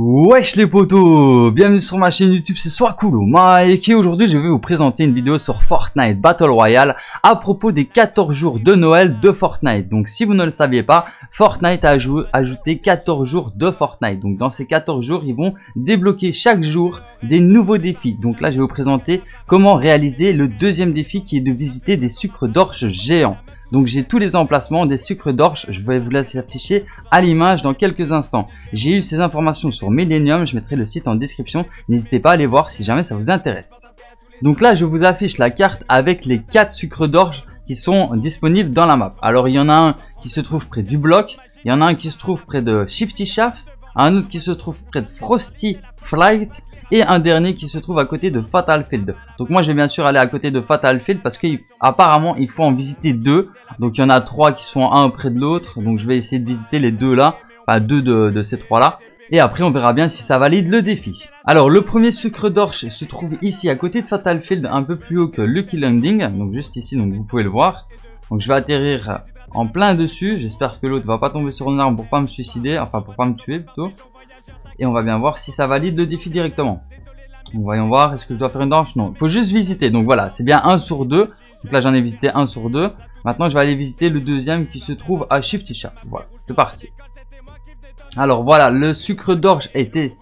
Wesh les potos Bienvenue sur ma chaîne YouTube, c'est Swakulo Mike et aujourd'hui je vais vous présenter une vidéo sur Fortnite Battle Royale à propos des 14 jours de Noël de Fortnite. Donc si vous ne le saviez pas, Fortnite a ajouté 14 jours de Fortnite. Donc dans ces 14 jours, ils vont débloquer chaque jour des nouveaux défis. Donc là je vais vous présenter comment réaliser le deuxième défi qui est de visiter des sucres d'orge géants. Donc j'ai tous les emplacements des sucres d'orge, je vais vous laisser afficher à l'image dans quelques instants. J'ai eu ces informations sur Millennium, je mettrai le site en description, n'hésitez pas à aller voir si jamais ça vous intéresse. Donc là je vous affiche la carte avec les 4 sucres d'orge qui sont disponibles dans la map. Alors il y en a un qui se trouve près du bloc, il y en a un qui se trouve près de Shifty Shaft, un autre qui se trouve près de Frosty Flight et un dernier qui se trouve à côté de Fatal Field. Donc moi je vais bien sûr aller à côté de Fatal Field parce qu'apparemment il faut en visiter deux. Donc il y en a trois qui sont un près de l'autre. Donc je vais essayer de visiter les deux là, enfin deux de, ces trois là. Et après on verra bien si ça valide le défi. Alors le premier sucre d'orche se trouve ici à côté de Fatal Field, un peu plus haut que Lucky Landing. Donc juste ici, donc vous pouvez le voir. Donc je vais atterrir en plein dessus. J'espère que l'autre va pas tomber sur une arme pour pas me suicider, enfin pour pas me tuer plutôt et on va bien voir si ça valide le défi directement. Donc voyons voir, est-ce que je dois faire une danse? Non, il faut juste visiter. Donc voilà, c'est bien 1 sur 2. Donc là j'en ai visité 1 sur 2. Maintenant je vais aller visiter le deuxième qui se trouve à Shifty Shaft. Voilà, c'est parti. Alors voilà, le sucre d'orge a été,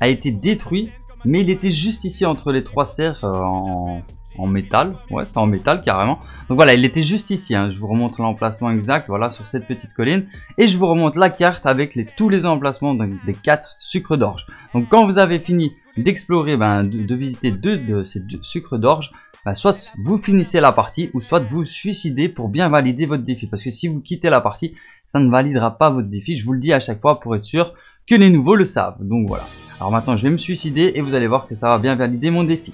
a été détruit, mais il était juste ici entre les trois en, en métal. Ouais, c'est en métal carrément. Donc voilà, il était juste ici. Hein. Je vous remontre l'emplacement exact, voilà, sur cette petite colline. Et je vous remonte la carte avec tous les emplacements des quatre sucres d'orge. Donc quand vous avez fini d'explorer, ben, de, visiter deux de ces sucres d'orge, ben, soit vous finissez la partie, ou soit vous suicidez pour bien valider votre défi. Parce que si vous quittez la partie, ça ne validera pas votre défi. Je vous le dis à chaque fois pour être sûr que les nouveaux le savent. Donc voilà. Alors maintenant, je vais me suicider et vous allez voir que ça va bien valider mon défi.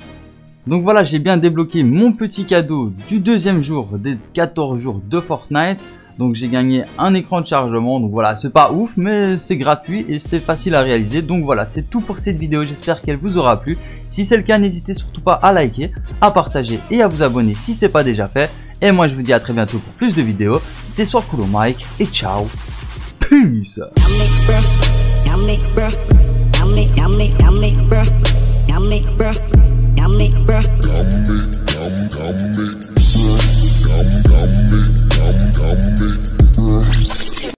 Donc voilà, j'ai bien débloqué mon petit cadeau du deuxième jour des 14 jours de Fortnite. Donc j'ai gagné un écran de chargement. Donc voilà, c'est pas ouf, mais c'est gratuit et c'est facile à réaliser. Donc voilà, c'est tout pour cette vidéo. J'espère qu'elle vous aura plu. Si c'est le cas, n'hésitez surtout pas à liker, à partager et à vous abonner si c'est pas déjà fait. Et moi, je vous dis à très bientôt pour plus de vidéos. C'était Cool Mike et ciao. Peace. I'm bruh. I'm I'm, I'm.